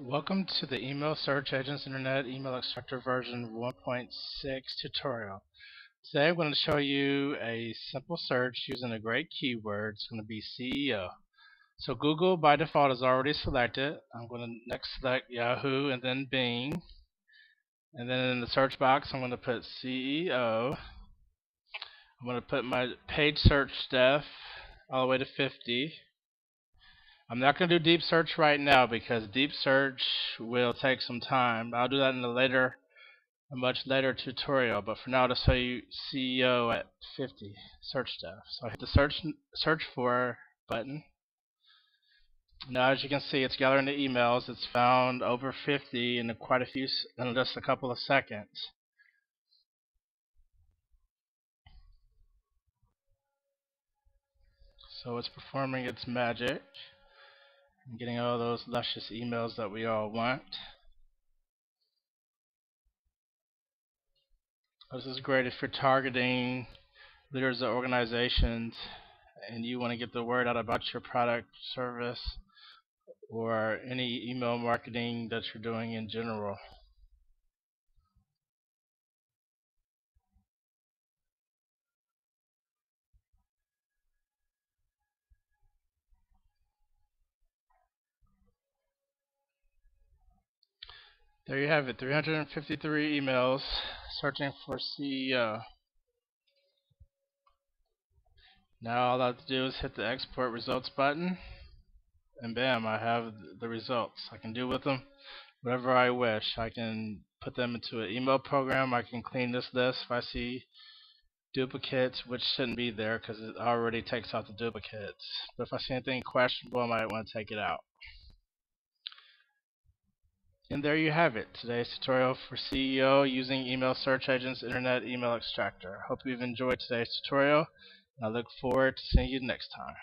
Welcome to the Email Search Agents Internet Email Extractor version 1.6 tutorial. Today I'm going to show you a simple search using a great keyword. It's going to be CEO. So Google by default is already selected. I'm going to next select Yahoo and then Bing. And then in the search box I'm going to put CEO. I'm going to put my page search depth all the way to 50. I'm not going to do deep search right now because deep search will take some time. I'll do that in a later, a much later tutorial. But for now, to show you CEO at 50 search stuff. So I hit the search search for button. Now, as you can see, it's gathering the emails. It's found over 50 in quite a few, in just a couple of seconds. So it's performing its magic and getting all those luscious emails that we all want. This is great if you're targeting leaders of organizations and you want to get the word out about your product, service, or any email marketing that you're doing in general. There you have it, 353 emails searching for CEO. Now all I have to do is hit the export results button and bam, I have the results. I can do with them whatever I wish. I can put them into an email program. I can clean this list if I see duplicates, which shouldn't be there because it already takes out the duplicates. But if I see anything questionable, I might want to take it out. And there you have it, today's tutorial for CEO using Email Search Agents Internet Email Extractor. Hope you've enjoyed today's tutorial, and I look forward to seeing you next time.